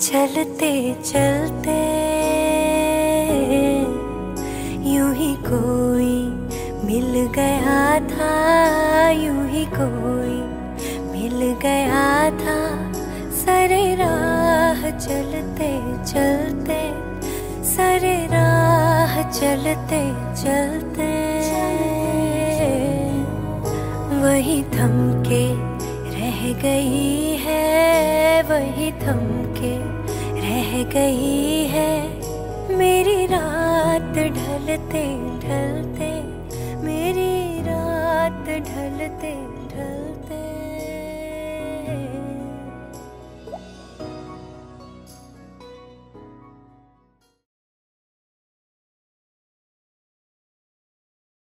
चलते चलते यूँ ही कोई मिल गया था, यूँ ही कोई मिल गया था। सरे राह चलते चलते, सरे राह चलते चलते। वही थम के रह गई है वही थम के रह गई है। मेरी रात ढलते ढलते मेरी रात ढलते ढलते